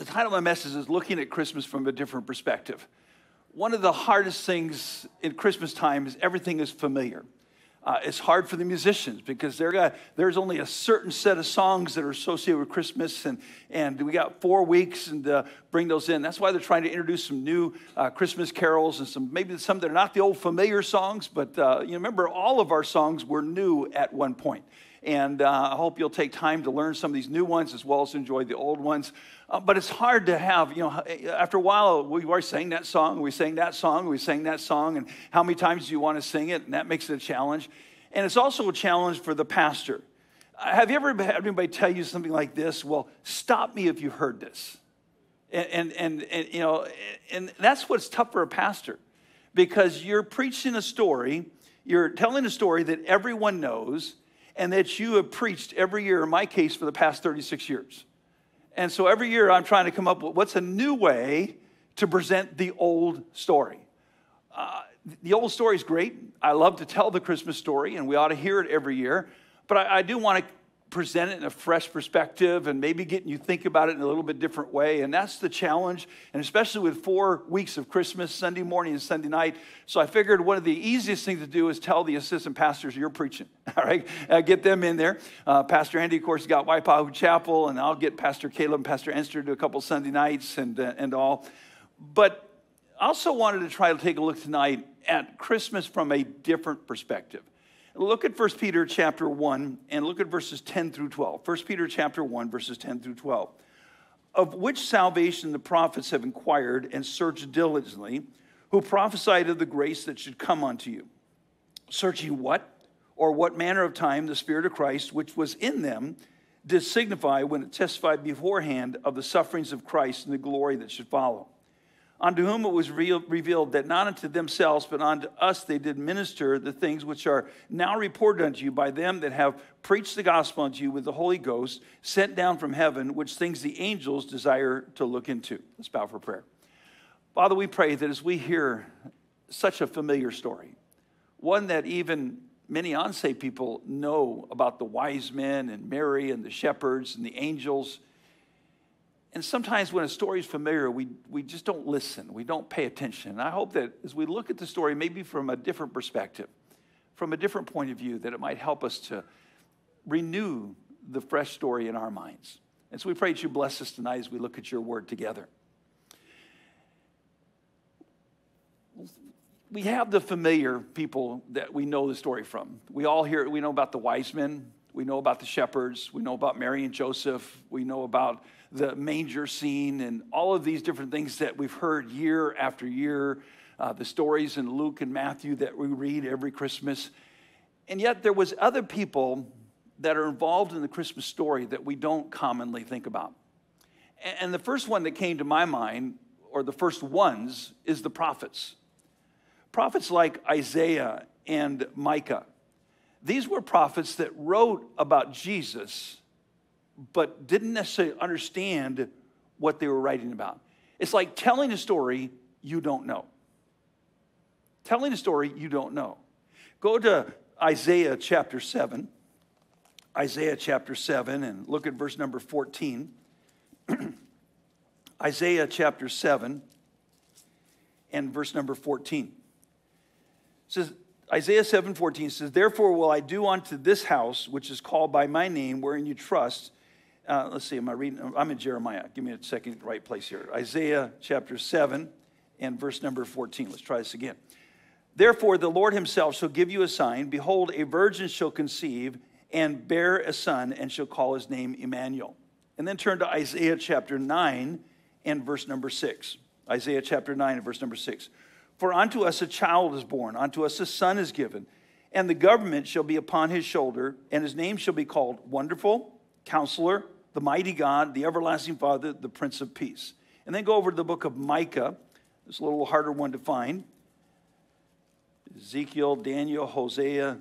The title of my message is Looking at Christmas from a Different Perspective. One of the hardest things in Christmas time is everything is familiar. Uh, it's hard for the musicians because got, there's only a certain set of songs that are associated with Christmas, and, and we got four weeks and uh, bring those in. That's why they're trying to introduce some new uh, Christmas carols and some maybe some that are not the old familiar songs, but uh, you remember all of our songs were new at one point. And uh, I hope you'll take time to learn some of these new ones as well as enjoy the old ones. Uh, but it's hard to have, you know, after a while, we already sang that song, we sang that song, we sang that song, and how many times do you want to sing it? And that makes it a challenge. And it's also a challenge for the pastor. Uh, have you ever had anybody tell you something like this? Well, stop me if you heard this. And, and, and you know, and that's what's tough for a pastor because you're preaching a story, you're telling a story that everyone knows, and that you have preached every year, in my case, for the past 36 years. And so every year I'm trying to come up with what's a new way to present the old story. Uh, the old story is great. I love to tell the Christmas story, and we ought to hear it every year. But I, I do want to present it in a fresh perspective and maybe getting you think about it in a little bit different way. And that's the challenge and especially with four weeks of christmas sunday morning and sunday night. So i figured one of the easiest things to do is tell the assistant pastors you're preaching. All right? Uh, get them in there. Uh, pastor andy of course got waipahu chapel and i'll get pastor caleb and pastor enster to a couple sunday nights and, uh, and all. But I also wanted to try to take a look tonight at christmas from a different perspective Look at 1 Peter chapter 1 and look at verses 10 through 12. 1 Peter chapter 1, verses 10 through 12. Of which salvation the prophets have inquired and searched diligently, who prophesied of the grace that should come unto you. Searching what or what manner of time the Spirit of Christ, which was in them, did signify when it testified beforehand of the sufferings of Christ and the glory that should follow unto whom it was revealed that not unto themselves, but unto us they did minister the things which are now reported unto you by them that have preached the gospel unto you with the Holy Ghost, sent down from heaven, which things the angels desire to look into. Let's bow for prayer. Father, we pray that as we hear such a familiar story, one that even many unsaved people know about the wise men and Mary and the shepherds and the angels and sometimes when a story is familiar, we, we just don't listen. We don't pay attention. And I hope that as we look at the story, maybe from a different perspective, from a different point of view, that it might help us to renew the fresh story in our minds. And so we pray that you bless us tonight as we look at your word together. We have the familiar people that we know the story from. We all hear, we know about the wise men, we know about the shepherds, we know about Mary and Joseph, we know about the manger scene and all of these different things that we've heard year after year, uh, the stories in Luke and Matthew that we read every Christmas. And yet there was other people that are involved in the Christmas story that we don't commonly think about. And the first one that came to my mind, or the first ones, is the prophets. Prophets like Isaiah and Micah. These were prophets that wrote about Jesus but didn't necessarily understand what they were writing about. It's like telling a story you don't know. Telling a story you don't know. Go to Isaiah chapter 7. Isaiah chapter 7 and look at verse number 14. Isaiah chapter 7 and verse number 14. It says, Isaiah 7:14 says, Therefore will I do unto this house, which is called by my name, wherein you trust, uh, let's see, am I reading? I'm in Jeremiah. Give me a second, right place here. Isaiah chapter 7 and verse number 14. Let's try this again. Therefore, the Lord himself shall give you a sign. Behold, a virgin shall conceive and bear a son, and shall call his name Emmanuel. And then turn to Isaiah chapter 9 and verse number 6. Isaiah chapter 9 and verse number 6. For unto us a child is born, unto us a son is given, and the government shall be upon his shoulder, and his name shall be called Wonderful, Counselor, the mighty God, the everlasting Father, the Prince of Peace. And then go over to the book of Micah. It's a little harder one to find. Ezekiel, Daniel, Hosea,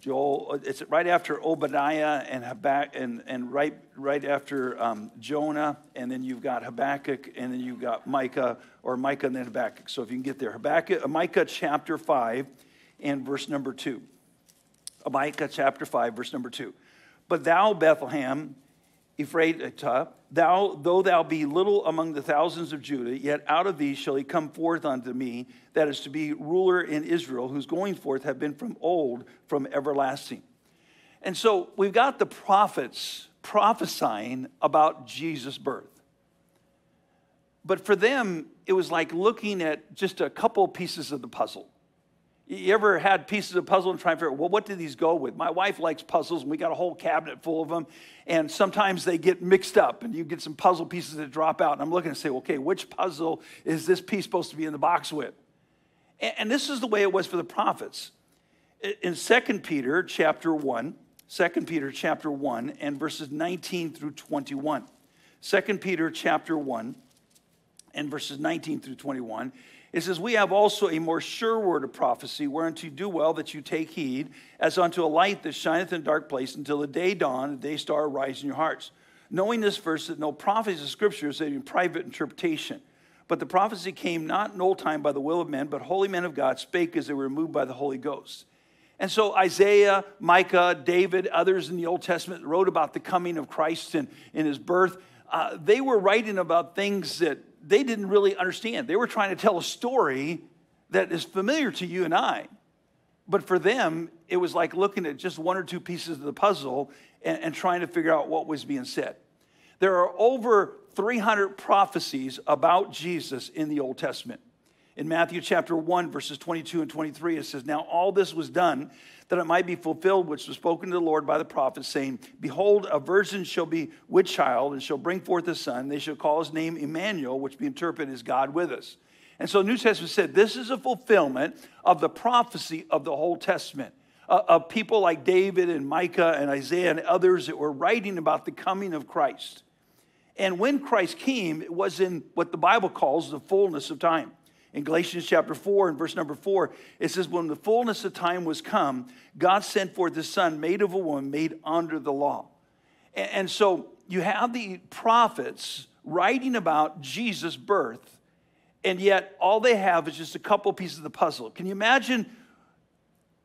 Joel. It's right after Obadiah and Habakkuk, and, and right, right after um, Jonah. And then you've got Habakkuk, and then you've got Micah, or Micah and then Habakkuk. So if you can get there, Habakkuk, uh, Micah chapter 5 and verse number 2. Micah chapter 5, verse number 2. But thou, Bethlehem, Ephraim, thou, though thou be little among the thousands of Judah, yet out of thee shall he come forth unto me, that is to be ruler in Israel, whose going forth have been from old, from everlasting. And so we've got the prophets prophesying about Jesus' birth. But for them, it was like looking at just a couple pieces of the puzzle. You ever had pieces of puzzle and try and figure out, well, what do these go with? My wife likes puzzles, and we got a whole cabinet full of them. And sometimes they get mixed up, and you get some puzzle pieces that drop out. And I'm looking and say, okay, which puzzle is this piece supposed to be in the box with? And, and this is the way it was for the prophets. In 2 Peter chapter 1, 2 Peter chapter 1, and verses 19 through 21. 2 Peter chapter 1, and verses 19 through 21 it says, We have also a more sure word of prophecy, whereunto you do well that you take heed, as unto a light that shineth in a dark place until the day dawn, the day star arise in your hearts. Knowing this verse, that no prophecy of Scripture is in private interpretation. But the prophecy came not in old time by the will of men, but holy men of God spake as they were moved by the Holy Ghost. And so Isaiah, Micah, David, others in the Old Testament wrote about the coming of Christ and in his birth. Uh, they were writing about things that they didn't really understand. They were trying to tell a story that is familiar to you and I. But for them, it was like looking at just one or two pieces of the puzzle and, and trying to figure out what was being said. There are over 300 prophecies about Jesus in the Old Testament. In Matthew chapter 1, verses 22 and 23, it says, Now all this was done that it might be fulfilled, which was spoken to the Lord by the prophet, saying, Behold, a virgin shall be with child, and shall bring forth a son. They shall call his name Emmanuel, which be interpreted as God with us. And so New Testament said this is a fulfillment of the prophecy of the Old Testament. Uh, of people like David and Micah and Isaiah and others that were writing about the coming of Christ. And when Christ came, it was in what the Bible calls the fullness of time. In Galatians chapter 4 and verse number 4, it says, When the fullness of time was come, God sent forth his son, made of a woman, made under the law. And so you have the prophets writing about Jesus' birth, and yet all they have is just a couple pieces of the puzzle. Can you imagine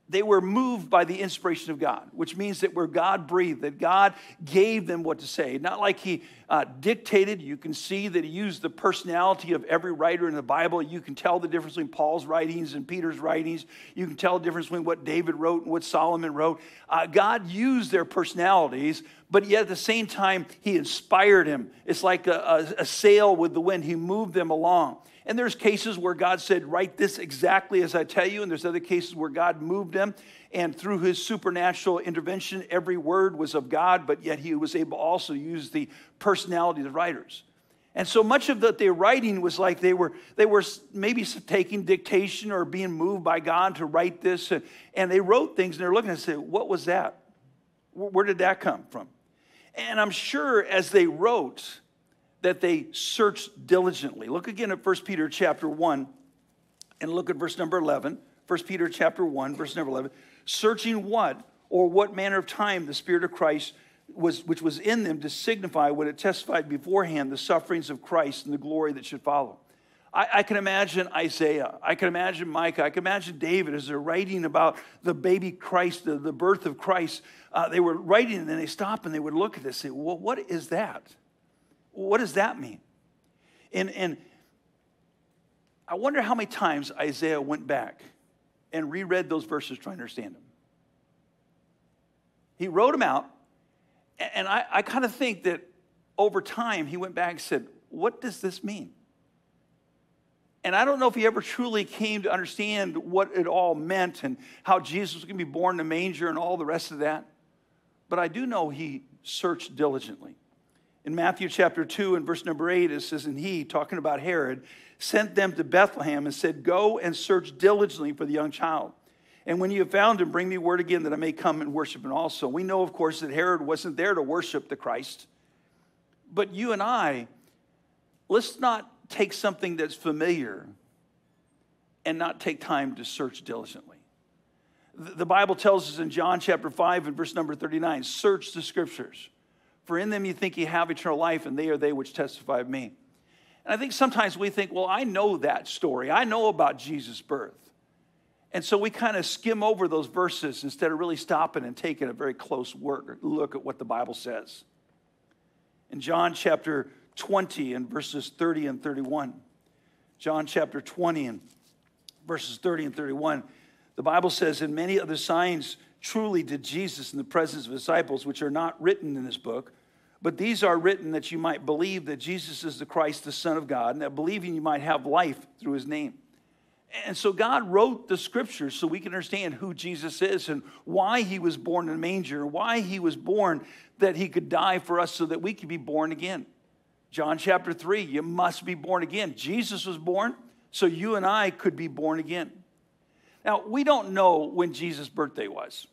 they were moved by the inspiration of God, which means that where God breathed, that God gave them what to say. Not like He uh, dictated. You can see that He used the personality of every writer in the Bible. You can tell the difference between Paul's writings and Peter's writings. You can tell the difference between what David wrote and what Solomon wrote. Uh, God used their personalities, but yet at the same time, He inspired him. It's like a, a, a sail with the wind, He moved them along. And there's cases where God said, Write this exactly as I tell you. And there's other cases where God moved them. And through his supernatural intervention, every word was of God, but yet he was able also to use the personality of the writers. And so much of that they're writing was like they were, they were maybe taking dictation or being moved by God to write this. And they wrote things and they're looking and say, What was that? Where did that come from? And I'm sure as they wrote, that they searched diligently. Look again at 1 Peter chapter 1 and look at verse number 11. 1 Peter chapter 1, verse number 11. Searching what or what manner of time the Spirit of Christ was, which was in them to signify what it testified beforehand the sufferings of Christ and the glory that should follow. I, I, can imagine Isaiah. I can imagine Micah. I can imagine David as they're writing about the baby Christ, the, the birth of Christ. Uh, they were writing and then they stop and they would look at this and say, Well, what is that? What does that mean? And, and I wonder how many times Isaiah went back and reread those verses trying to understand them. He wrote them out, and I, I kind of think that over time he went back and said, What does this mean? And I don't know if he ever truly came to understand what it all meant and how Jesus was going to be born in a manger and all the rest of that. But I do know he searched diligently. In Matthew chapter 2 and verse number 8, it says, And he, talking about Herod, sent them to Bethlehem and said, Go and search diligently for the young child. And when you have found him, bring me word again that I may come and worship him also. We know, of course, that Herod wasn't there to worship the Christ. But you and I, let's not take something that's familiar and not take time to search diligently. The Bible tells us in John chapter 5 and verse number 39 search the scriptures for in them you think you have eternal life, and they are they which testify of me. And I think sometimes we think, well, I know that story. I know about Jesus' birth. And so we kind of skim over those verses instead of really stopping and taking a very close work, look at what the Bible says. In John chapter 20 and verses 30 and 31. John chapter 20 and verses 30 and 31. The Bible says, And many other signs truly did Jesus in the presence of disciples, which are not written in this book. But these are written that you might believe that Jesus is the Christ, the Son of God, and that believing you might have life through his name. And so God wrote the scriptures so we can understand who Jesus is and why he was born in a manger, why he was born that he could die for us so that we could be born again. John chapter 3, you must be born again. Jesus was born so you and I could be born again. Now, we don't know when Jesus' birthday was.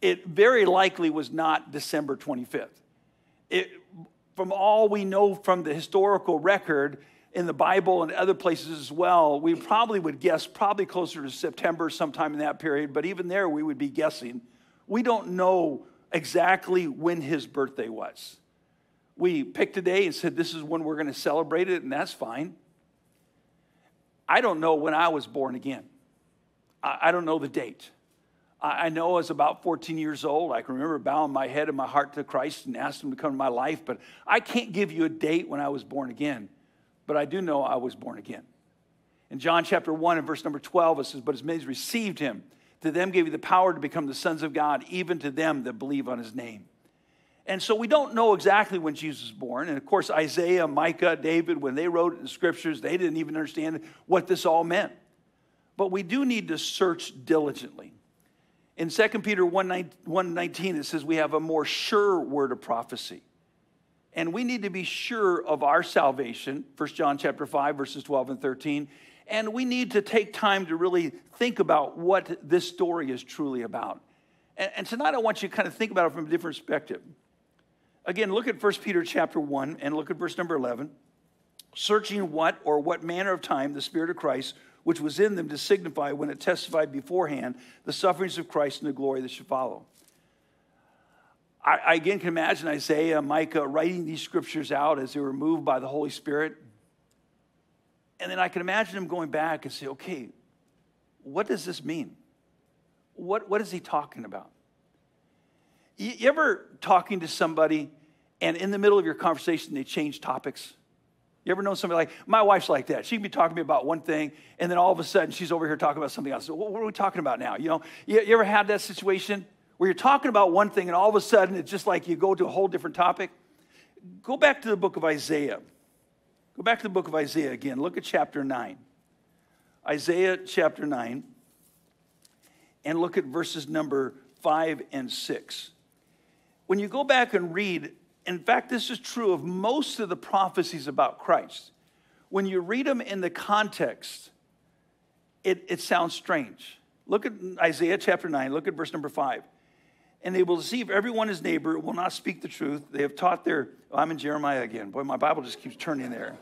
It very likely was not December 25th. It, from all we know from the historical record in the Bible and other places as well, we probably would guess probably closer to September, sometime in that period, but even there we would be guessing. We don't know exactly when his birthday was. We picked a day and said, This is when we're going to celebrate it, and that's fine. I don't know when I was born again. I don't know the date. I know I was about 14 years old. I can remember bowing my head and my heart to Christ and asking him to come to my life, but I can't give you a date when I was born again. But I do know I was born again. In John chapter 1 and verse number 12, it says, But as many as received him, to them gave he the power to become the sons of God, even to them that believe on his name. And so we don't know exactly when Jesus was born. And of course, Isaiah, Micah, David, when they wrote the scriptures, they didn't even understand what this all meant. But we do need to search diligently. In 2 Peter 1.19, it says we have a more sure word of prophecy. And we need to be sure of our salvation, 1 John chapter 5, verses 12 and 13. And we need to take time to really think about what this story is truly about. And, and tonight I want you to kind of think about it from a different perspective. Again, look at 1 Peter chapter 1 and look at verse number 11. Searching what or what manner of time the Spirit of Christ, which was in them to signify when it testified beforehand the sufferings of Christ and the glory that should follow. I, I again can imagine Isaiah, and Micah writing these scriptures out as they were moved by the Holy Spirit. And then I can imagine him going back and say, okay, what does this mean? What, what is he talking about? You ever talking to somebody and in the middle of your conversation they change topics? You ever know somebody like my wife's like that? She can be talking to me about one thing, and then all of a sudden she's over here talking about something else. what are we talking about now? You know, you, you ever had that situation where you're talking about one thing, and all of a sudden it's just like you go to a whole different topic? Go back to the book of Isaiah. Go back to the book of Isaiah again. Look at chapter 9. Isaiah chapter 9, and look at verses number 5 and 6 when you go back and read, in fact, this is true of most of the prophecies about Christ. When you read them in the context, it, it sounds strange. Look at Isaiah chapter 9, look at verse number 5. And they will deceive everyone his neighbor, will not speak the truth. They have taught their, oh, I'm in Jeremiah again. Boy, my Bible just keeps turning there.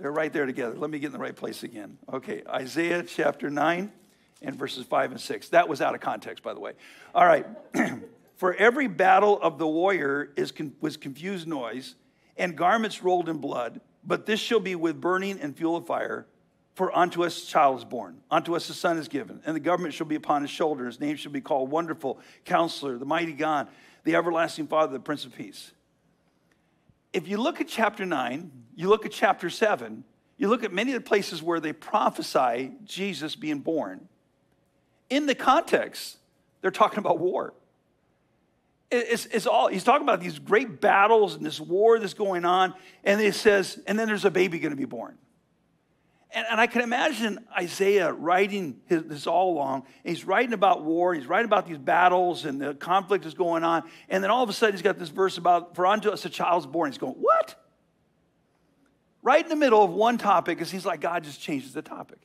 They're right there together. Let me get in the right place again. Okay, Isaiah chapter 9 and verses 5 and 6. That was out of context, by the way. All right. For every battle of the warrior is was confused noise, and garments rolled in blood. But this shall be with burning and fuel of fire. For unto us a child is born, unto us a son is given, and the government shall be upon his shoulder. His name shall be called Wonderful, Counselor, the Mighty God, the Everlasting Father, the Prince of Peace. If you look at chapter 9, you look at chapter 7, you look at many of the places where they prophesy Jesus being born. In the context, they're talking about war. It's, it's all, he's talking about these great battles and this war that's going on. And he says, and then there's a baby going to be born. And, and I can imagine Isaiah writing his, this all along. he's writing about war. He's writing about these battles and the conflict is going on. And then all of a sudden he's got this verse about, for unto us a child's born. He's going, what? Right in the middle of one topic, it seems like God just changes the topic.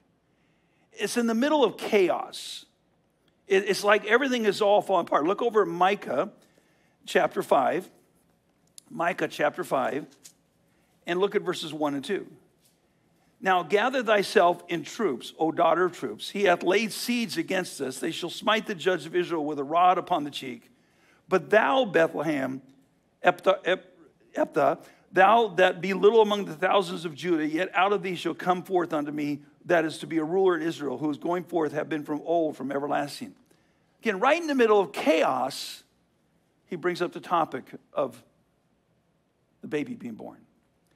It's in the middle of chaos. It, it's like everything is all falling apart. Look over Micah chapter 5, Micah chapter 5, and look at verses 1 and 2. Now gather thyself in troops, O daughter of troops. He hath laid seeds against us. They shall smite the judge of Israel with a rod upon the cheek. But thou, Bethlehem, Ephrathah, thou that be little among the thousands of Judah, yet out of thee shall come forth unto me that is to be a ruler in Israel, who is going forth have been from old, from everlasting. Again, right in the middle of chaos, he brings up the topic of the baby being born.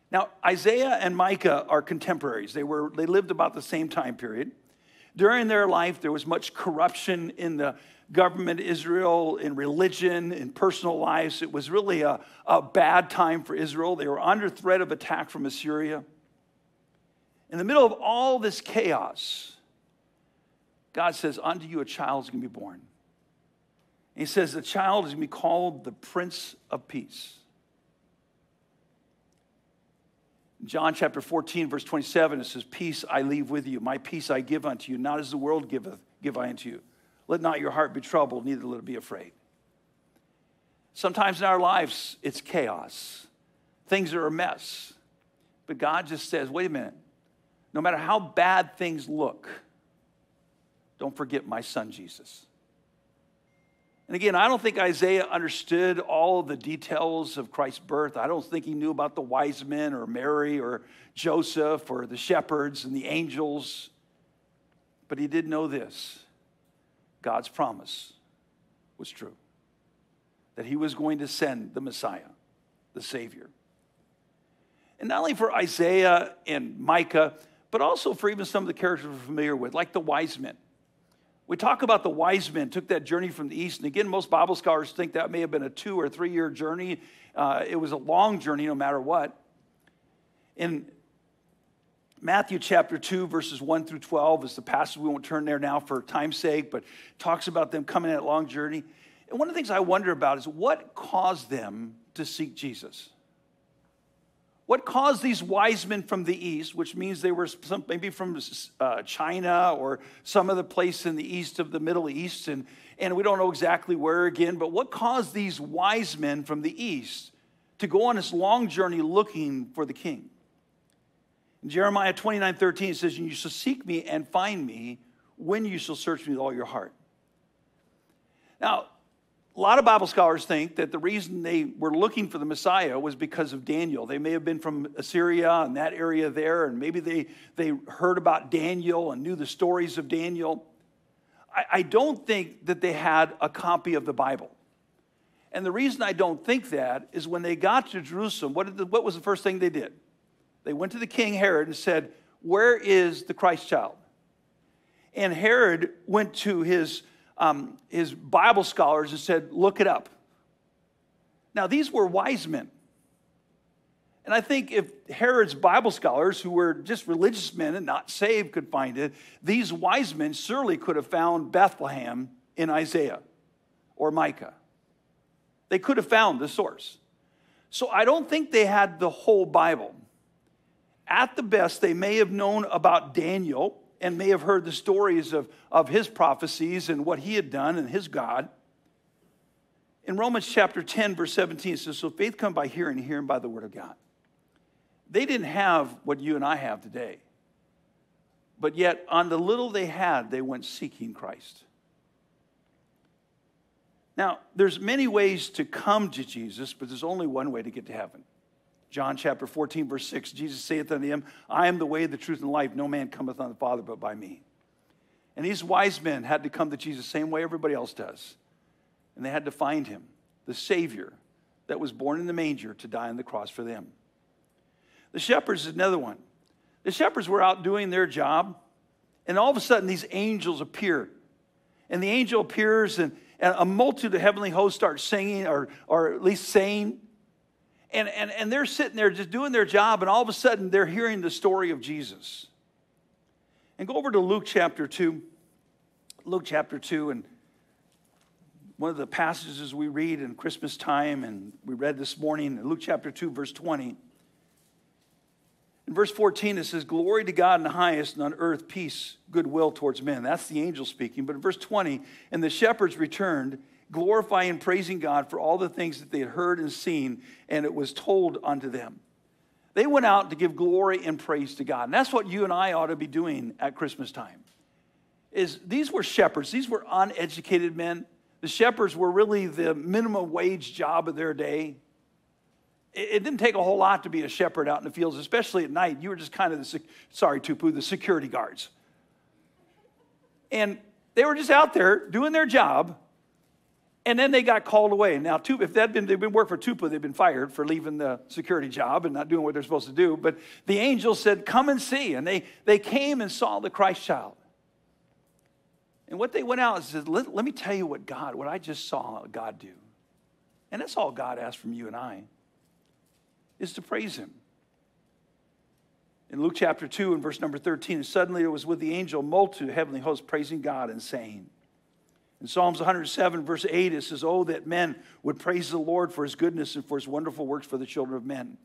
Now, Isaiah and Micah are contemporaries. They, were, they lived about the same time period. During their life, there was much corruption in the government Israel, in religion, in personal lives. It was really a, a bad time for Israel. They were under threat of attack from Assyria. In the middle of all this chaos, God says, Unto you a child is going to be born. He says, The child is going to be called the Prince of Peace. John chapter 14, verse 27, it says, Peace I leave with you, my peace I give unto you, not as the world giveth, give I unto you. Let not your heart be troubled, neither let it be afraid. Sometimes in our lives, it's chaos. Things are a mess. But God just says, wait a minute. No matter how bad things look, don't forget my son Jesus. And again, I don't think Isaiah understood all the details of Christ's birth. I don't think he knew about the wise men or Mary or Joseph or the shepherds and the angels. But he did know this God's promise was true that he was going to send the Messiah, the Savior. And not only for Isaiah and Micah, but also for even some of the characters we're familiar with, like the wise men. We talk about the wise men took that journey from the east. And again, most Bible scholars think that may have been a two or three year journey. Uh, it was a long journey no matter what. In Matthew chapter 2, verses 1 through 12 is the passage. We won't turn there now for time's sake, but talks about them coming on a long journey. And one of the things I wonder about is what caused them to seek Jesus? What caused these wise men from the east, which means they were some, maybe from uh, China or some other place in the east of the Middle East, and, and we don't know exactly where again, but what caused these wise men from the east to go on this long journey looking for the king? In Jeremiah 29 13, it says, And you shall seek me and find me when you shall search me with all your heart. Now, a lot of Bible scholars think that the reason they were looking for the Messiah was because of Daniel. They may have been from Assyria and that area there, and maybe they, they heard about Daniel and knew the stories of Daniel. I, I don't think that they had a copy of the Bible. And the reason I don't think that is when they got to Jerusalem, what, the, what was the first thing they did? They went to the king Herod and said, Where is the Christ child? And Herod went to his um, his Bible scholars and said, Look it up. Now, these were wise men. And I think if Herod's Bible scholars, who were just religious men and not saved, could find it, these wise men surely could have found Bethlehem in Isaiah or Micah. They could have found the source. So I don't think they had the whole Bible. At the best, they may have known about Daniel and may have heard the stories of, of his prophecies and what he had done and his God. In Romans chapter 10, verse 17, it says, So faith comes by hearing, hearing by the word of God. They didn't have what you and I have today. But yet, on the little they had, they went seeking Christ. Now, there's many ways to come to Jesus, but there's only one way to get to heaven. John chapter 14, verse 6, Jesus saith unto him, I am the way, the truth, and life. No man cometh unto the Father but by me. And these wise men had to come to Jesus the same way everybody else does. And they had to find him, the Savior that was born in the manger to die on the cross for them. The shepherds is another one. The shepherds were out doing their job, and all of a sudden these angels appear. And the angel appears, and, and a multitude of heavenly hosts start singing, or, or at least saying, and, and, and they're sitting there just doing their job, and all of a sudden they're hearing the story of Jesus. And go over to Luke chapter 2. Luke chapter 2, and one of the passages we read in Christmas time, and we read this morning, Luke chapter 2, verse 20. In verse 14, it says, Glory to God in the highest, and on earth peace, goodwill towards men. That's the angel speaking. But in verse 20, and the shepherds returned glorifying and praising God for all the things that they had heard and seen, and it was told unto them. They went out to give glory and praise to God. And that's what you and I ought to be doing at Christmas time. Is these were shepherds, these were uneducated men. The shepherds were really the minimum wage job of their day. It, didn't take a whole lot to be a shepherd out in the fields, especially at night. You were just kind of the, sorry, Tupu, the security guards. And they were just out there doing their job And then they got called away. Now, if they'd been, they'd been working for Tupa, they'd been fired for leaving the security job and not doing what they're supposed to do. But the angel said, Come and see. And they, they came and saw the Christ child. And what they went out and said, let, let me tell you what God, what I just saw God do. And that's all God asked from you and I, is to praise him. In Luke chapter 2 and verse number 13, and suddenly it was with the angel multitude heavenly hosts praising God and saying, in Psalms 107, verse 8, it says, Oh, that men would praise the Lord for his goodness and for his wonderful works for the children of men.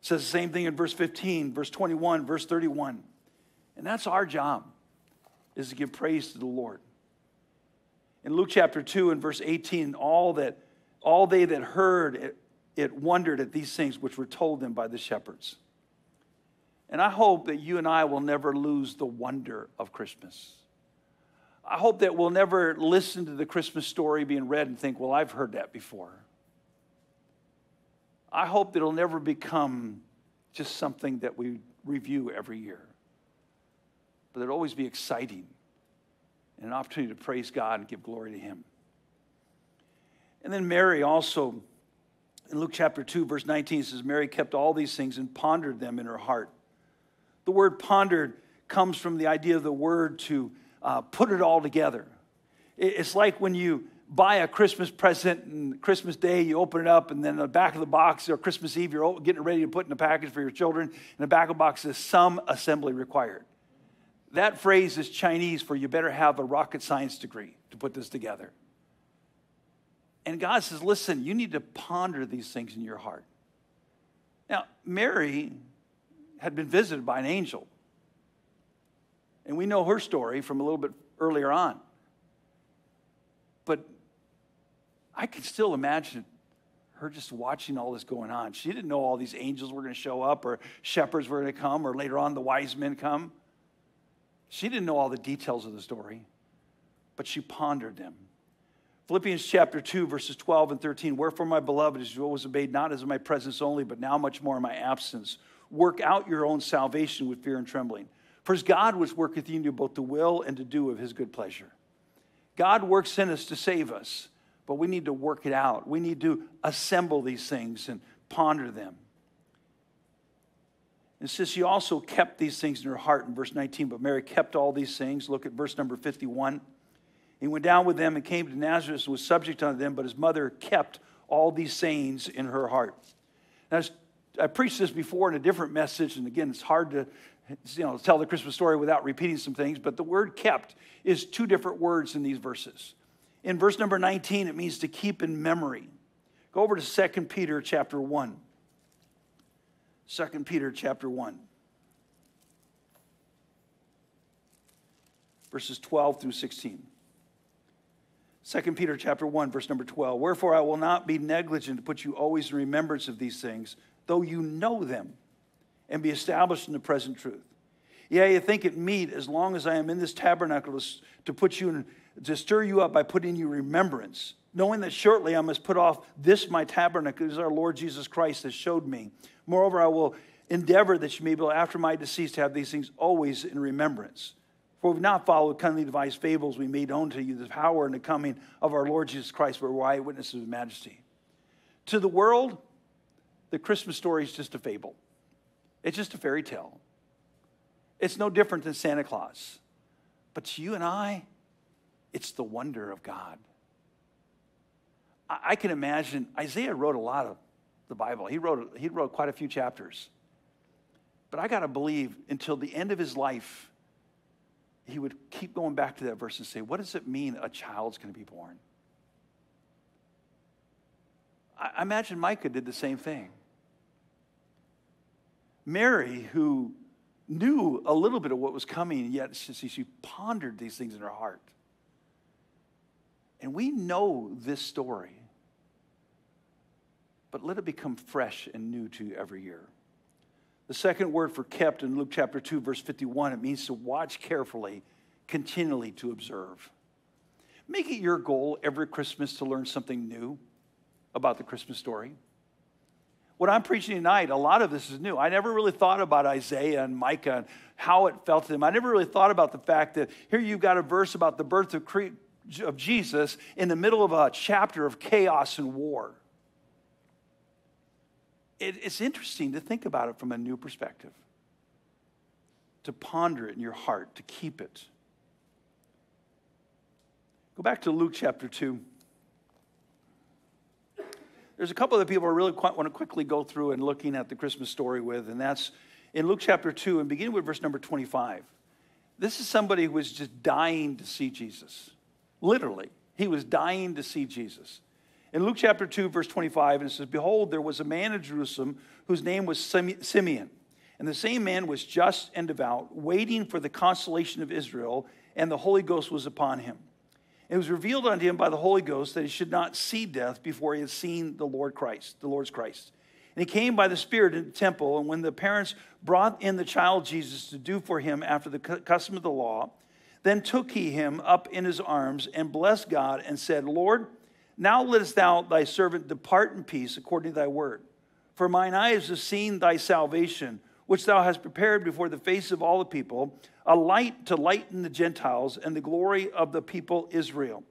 It says the same thing in verse 15, verse 21, verse 31. And that's our job, is to give praise to the Lord. In Luke chapter 2 and verse 18, all that all they that heard it, it wondered at these things which were told them by the shepherds. And I hope that you and I will never lose the wonder of Christmas. I hope that we'll never listen to the Christmas story being read and think, well, I've heard that before. I hope that it'll never become just something that we review every year, but it'll always be exciting and an opportunity to praise God and give glory to Him. And then Mary also, in Luke chapter 2, verse 19, says, Mary kept all these things and pondered them in her heart. The word pondered comes from the idea of the word to uh, put it all together. It's like when you buy a Christmas present and Christmas Day, you open it up, and then the back of the box, or Christmas Eve, you're getting ready to put in a package for your children, and the back of the box says, Some assembly required. That phrase is Chinese for you better have a rocket science degree to put this together. And God says, Listen, you need to ponder these things in your heart. Now, Mary had been visited by an angel. And we know her story from a little bit earlier on. But I can still imagine her just watching all this going on. She didn't know all these angels were going to show up or shepherds were going to come or later on the wise men come. She didn't know all the details of the story, but she pondered them. Philippians chapter 2, verses 12 and 13. Wherefore, my beloved, as you always obeyed, not as in my presence only, but now much more in my absence. Work out your own salvation with fear and trembling. For as God worketh in you both to will and to do of his good pleasure. God works in us to save us, but we need to work it out. We need to assemble these things and ponder them. And since she also kept these things in her heart in verse 19, but Mary kept all these things. Look at verse number 51. He went down with them and came to Nazareth and was subject unto them, but his mother kept all these sayings in her heart. Now, I preached this before in a different message, and again, it's hard to you know, tell the Christmas story without repeating some things, but the word kept is two different words in these verses. In verse number 19, it means to keep in memory. Go over to 2 Peter chapter 1. 2 Peter chapter 1. Verses 12 through 16. 2 Peter chapter 1, verse number 12. Wherefore I will not be negligent to put you always in remembrance of these things, though you know them and be established in the present truth. Yea, you think it meet, as long as I am in this tabernacle, to put you in, to stir you up by putting you remembrance, knowing that shortly I must put off this my tabernacle, as our Lord Jesus Christ has showed me. Moreover, I will endeavor that you may be able, after my decease, to have these things always in remembrance. For we've not followed cunningly devised fables we made known to you the power and the coming of our Lord Jesus Christ, but we're eyewitnesses of majesty. To the world, the Christmas story is just a fable. It's just a fairy tale. It's no different than Santa Claus. But to you and I, it's the wonder of God. I, can imagine Isaiah wrote a lot of the Bible. He wrote, he wrote quite a few chapters. But I got to believe until the end of his life, he would keep going back to that verse and say, What does it mean a child's going to be born? I imagine Micah did the same thing. Mary, who knew a little bit of what was coming, yet she, she pondered these things in her heart. And we know this story, but let it become fresh and new to you every year. The second word for kept in Luke chapter 2, verse 51, it means to watch carefully, continually to observe. Make it your goal every Christmas to learn something new about the Christmas story what I'm preaching tonight, a lot of this is new. I never really thought about Isaiah and Micah and how it felt to them. I never really thought about the fact that here you've got a verse about the birth of of Jesus in the middle of a chapter of chaos and war. It, it's interesting to think about it from a new perspective, to ponder it in your heart, to keep it. Go back to Luke chapter 2. There's a couple of people I really want to quickly go through and looking at the Christmas story with, and that's in Luke chapter 2 and beginning with verse number 25. This is somebody who was just dying to see Jesus. Literally, he was dying to see Jesus. In Luke chapter 2, verse 25, and it says, Behold, there was a man in Jerusalem whose name was Simeon. And the same man was just and devout, waiting for the consolation of Israel, and the Holy Ghost was upon him. It was revealed unto him by the Holy Ghost that he should not see death before he had seen the Lord Christ, the Lord's Christ. And he came by the Spirit into the temple, and when the parents brought in the child Jesus to do for him after the custom of the law, then took he him up in his arms and blessed God and said, Lord, now lettest thou thy servant depart in peace according to thy word. For mine eyes have seen thy salvation, which thou hast prepared before the face of all the people a light to lighten the Gentiles and the glory of the people Israel.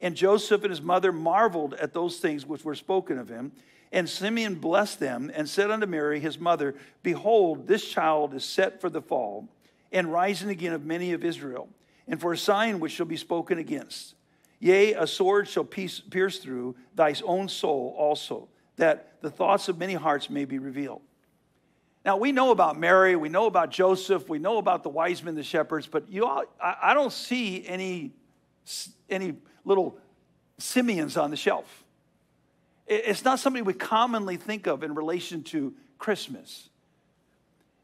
And Joseph and his mother marveled at those things which were spoken of him. And Simeon blessed them and said unto Mary, his mother, Behold, this child is set for the fall and rising again of many of Israel, and for a sign which shall be spoken against. Yea, a sword shall pierce through thy own soul also, that the thoughts of many hearts may be revealed. Now, we know about Mary, we know about Joseph, we know about the wise men, the shepherds, but you all, I, I don't see any, any little Simeons on the shelf. It's not somebody we commonly think of in relation to Christmas.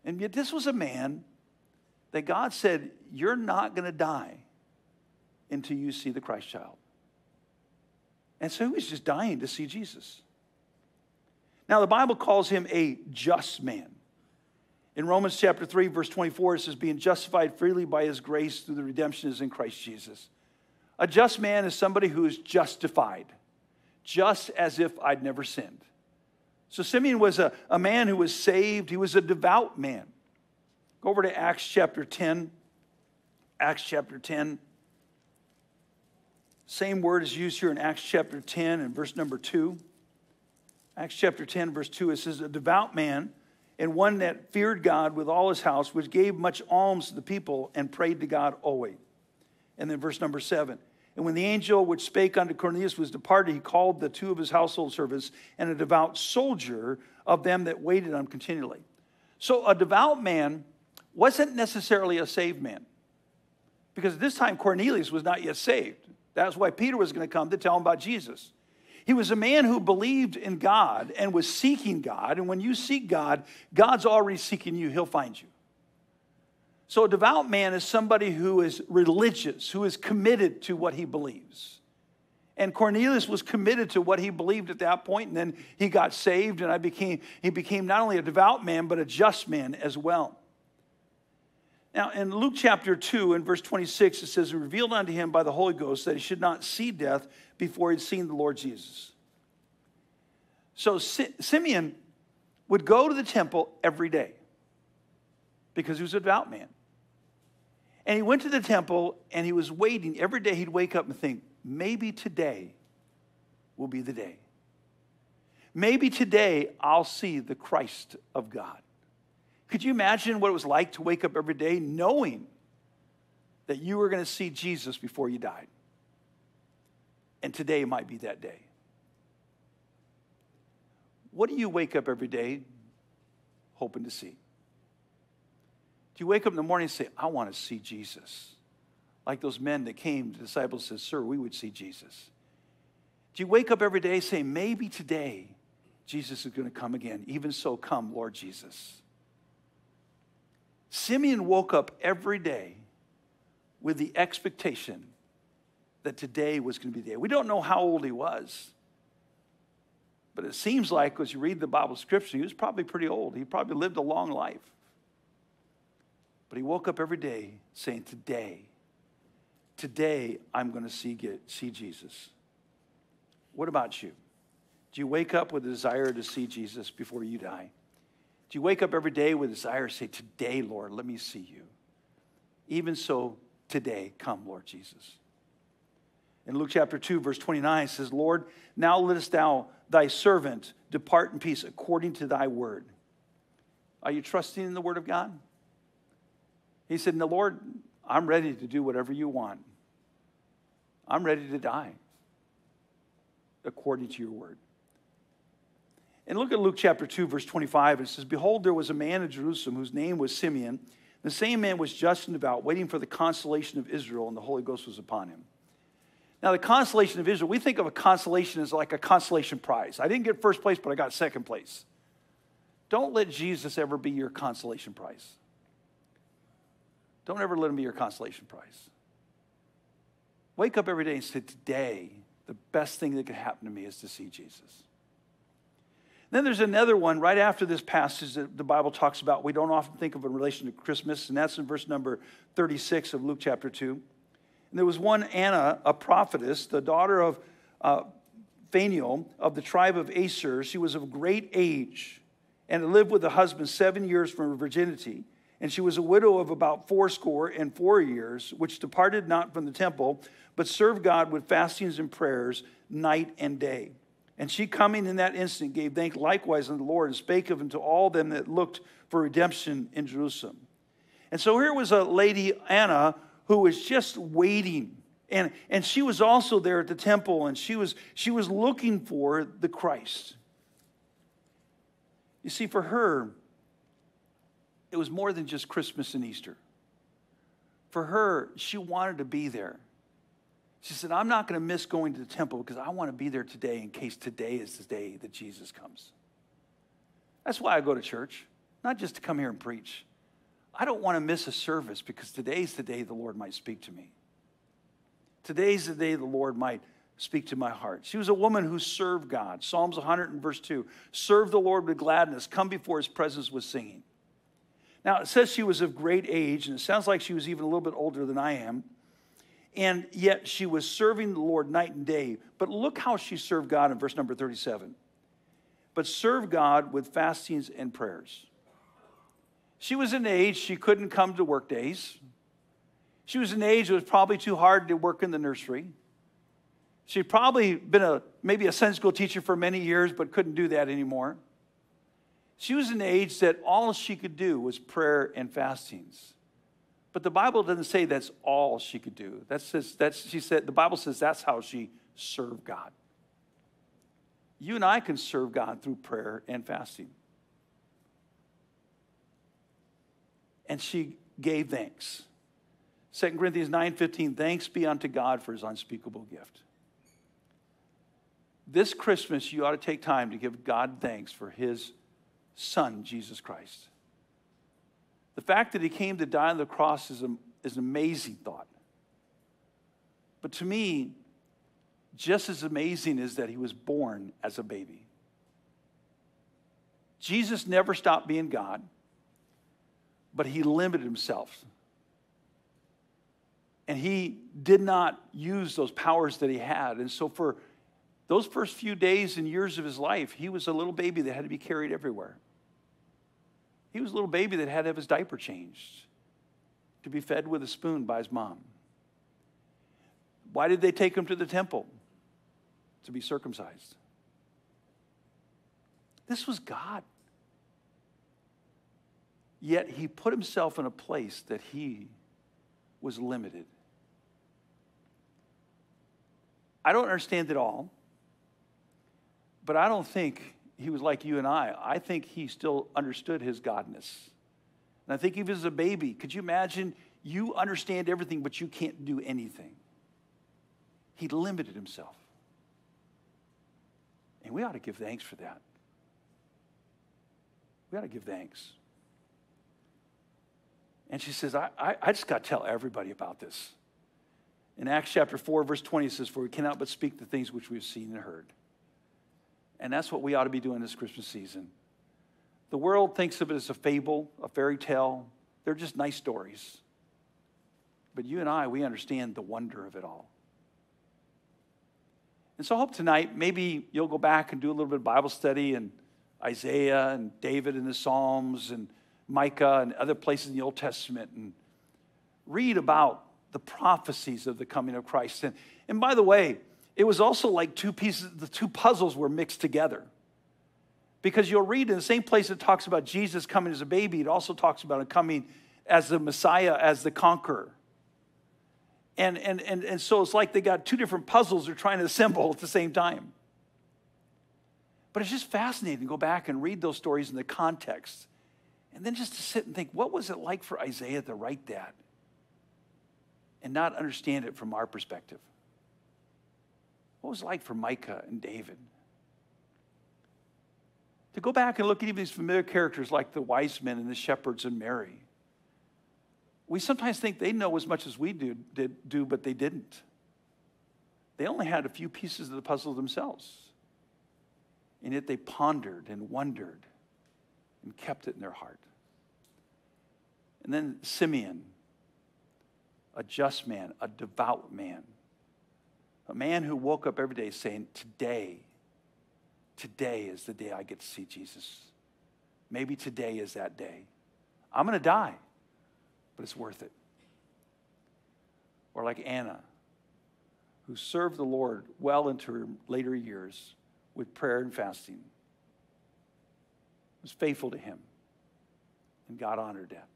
And yet, this was a man that God said, You're not going to die until you see the Christ child. And so he was just dying to see Jesus. Now, the Bible calls him a just man. In Romans chapter 3, verse 24, it says, being justified freely by his grace through the redemption is in Christ Jesus. A just man is somebody who is justified, just as if I'd never sinned. So Simeon was a, a man who was saved, he was a devout man. Go over to Acts chapter 10. Acts chapter 10. Same word is used here in Acts chapter 10 and verse number 2. Acts chapter 10, verse 2, it says, A devout man and one that feared God with all his house, which gave much alms to the people and prayed to God always. And then verse number seven. And when the angel which spake unto Cornelius was departed, he called the two of his household servants and a devout soldier of them that waited on him continually. So a devout man wasn't necessarily a saved man. Because at this time, Cornelius was not yet saved. That's why Peter was going to come to tell him about Jesus. He was a man who believed in God and was seeking God. And when you seek God, God's already seeking you, He'll find you. So, a devout man is somebody who is religious, who is committed to what he believes. And Cornelius was committed to what he believed at that point, and then he got saved, and I became, he became not only a devout man, but a just man as well. Now, in Luke chapter 2, in verse 26, it says, Revealed unto him by the Holy Ghost that he should not see death before he'd seen the Lord Jesus. So Simeon would go to the temple every day because he was a devout man. And he went to the temple and he was waiting. Every day he'd wake up and think, maybe today will be the day. Maybe today I'll see the Christ of God. Could you imagine what it was like to wake up every day knowing that you were going to see Jesus before you died? And today might be that day. What do you wake up every day hoping to see? Do you wake up in the morning and say, I want to see Jesus? Like those men that came, the disciples said, Sir, we would see Jesus. Do you wake up every day saying, Maybe today Jesus is going to come again? Even so, come, Lord Jesus. Simeon woke up every day with the expectation that today was going to be the day. We don't know how old he was, but it seems like as you read the Bible scripture, he was probably pretty old. He probably lived a long life. But he woke up every day saying, Today, today I'm going to see, get, see Jesus. What about you? Do you wake up with a desire to see Jesus before you die? Do you wake up every day with a desire to say, Today, Lord, let me see you? Even so, today, come, Lord Jesus. In Luke chapter 2, verse 29, it says, Lord, now lettest thou thy servant depart in peace according to thy word. Are you trusting in the word of God? He said, No, Lord, I'm ready to do whatever you want. I'm ready to die according to your word. And look at Luke chapter 2, verse 25. It says, Behold, there was a man in Jerusalem whose name was Simeon. The same man was just and devout, waiting for the consolation of Israel, and the Holy Ghost was upon him. Now, the consolation of Israel, we think of a consolation as like a consolation prize. I didn't get first place, but I got second place. Don't let Jesus ever be your consolation prize. Don't ever let him be your consolation prize. Wake up every day and say, Today, the best thing that could happen to me is to see Jesus. Then there's another one right after this passage that the Bible talks about. We don't often think of in relation to Christmas, and that's in verse number 36 of Luke chapter 2. And there was one Anna, a prophetess, the daughter of uh, Phanuel of the tribe of Aser. She was of great age and lived with a husband seven years from her virginity. And she was a widow of about fourscore and four years, which departed not from the temple, but served God with fastings and prayers night and day. And she, coming in that instant, gave thanks likewise unto the Lord and spake of him to all them that looked for redemption in Jerusalem. And so here was a lady, Anna, who was just waiting. And, and she was also there at the temple, and she was, she was looking for the Christ. You see, for her, it was more than just Christmas and Easter. For her, she wanted to be there. She said, I'm not going to miss going to the temple because I want to be there today in case today is the day that Jesus comes. That's why I go to church, not just to come here and preach. I don't want to miss a service because today's the day the Lord might speak to me. Today's the day the Lord might speak to my heart. She was a woman who served God. Psalms 100 and verse 2 serve the Lord with gladness, come before his presence with singing. Now, it says she was of great age, and it sounds like she was even a little bit older than I am and yet she was serving the Lord night and day. But look how she served God in verse number 37. But serve God with fastings and prayers. She was an age she couldn't come to work days. She was an age it was probably too hard to work in the nursery. She'd probably been a maybe a Sunday school teacher for many years, but couldn't do that anymore. She was an age that all she could do was prayer and fastings. But the Bible doesn't say that's all she could do. That says that's she said the Bible says that's how she served God. You and I can serve God through prayer and fasting. And she gave thanks. 2 Corinthians 9:15 Thanks be unto God for his unspeakable gift. This Christmas you ought to take time to give God thanks for his son Jesus Christ. The fact that he came to die on the cross is, a, is an amazing thought. But to me, just as amazing is that he was born as a baby. Jesus never stopped being God, but he limited himself. And he did not use those powers that he had. And so, for those first few days and years of his life, he was a little baby that had to be carried everywhere. He was a little baby that had to have his diaper changed to be fed with a spoon by his mom. Why did they take him to the temple? To be circumcised. This was God. Yet he put himself in a place that he was limited. I don't understand it all, but I don't think he was like you and I. I think he still understood his godness. And I think even as a baby. Could you imagine you understand everything, but you can't do anything? He limited himself. And we ought to give thanks for that. We ought to give thanks. And she says, I, I, I just got to tell everybody about this. In Acts chapter 4, verse 20, it says, For we cannot but speak the things which we have seen and heard. And that's what we ought to be doing this Christmas season. The world thinks of it as a fable, a fairy tale. They're just nice stories. But you and I, we understand the wonder of it all. And so I hope tonight maybe you'll go back and do a little bit of Bible study and Isaiah and David and the Psalms and Micah and other places in the Old Testament and read about the prophecies of the coming of Christ. And, And by the way, it was also like two pieces, the two puzzles were mixed together. Because you'll read in the same place it talks about Jesus coming as a baby, it also talks about him coming as the Messiah, as the conqueror. And, and, and, and so it's like they got two different puzzles they're trying to assemble at the same time. But it's just fascinating to go back and read those stories in the context. And then just to sit and think, what was it like for Isaiah to write that? And not understand it from our perspective. What was it like for Micah and David? To go back and look at even these familiar characters like the wise men and the shepherds and Mary. We sometimes think they know as much as we do, did, do, but they didn't. They only had a few pieces of the puzzle themselves. And yet they pondered and wondered and kept it in their heart. And then Simeon, a just man, a devout man, a man who woke up every day saying, Today, today is the day I get to see Jesus. Maybe today is that day. I'm going to die, but it's worth it. Or like Anna, who served the Lord well into her later years with prayer and fasting, was faithful to him, and God honored that.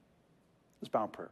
Let's bow in prayer.